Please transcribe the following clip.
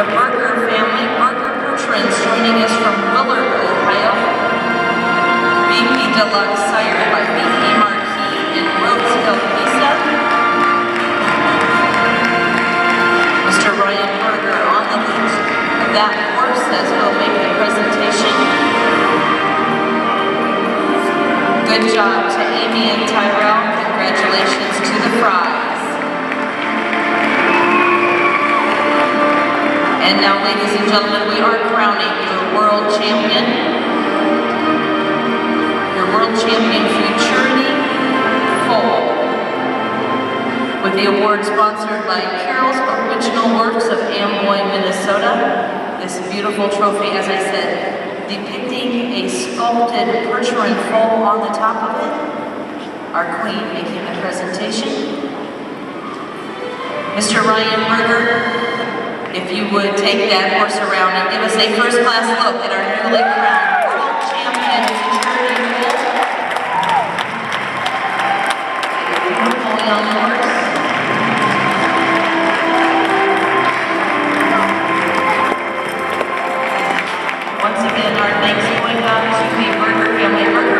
the Burger family, Burger Bertrand joining us from Willard, Ohio. BP Deluxe sired by BP Marquis and Rose Elpisa. Mr. Ryan Burger on the loose. of that horse as will make the presentation. Good job to Amy and Tyrell. Congratulations to the prize. And now, ladies and gentlemen, we are crowning your world champion. Your world champion Futurity Foal. With the award sponsored by Carol's Original Works of Amboy, Minnesota. This beautiful trophy, as I said, depicting a sculpted Percheron foal on the top of it. Our queen making the presentation. Mr. Ryan Burger, if you would take that horse around and give us a first-class look at our newly crowned world champion. Beautiful young horse. Once again, our thanks going out to the Burger family, Burger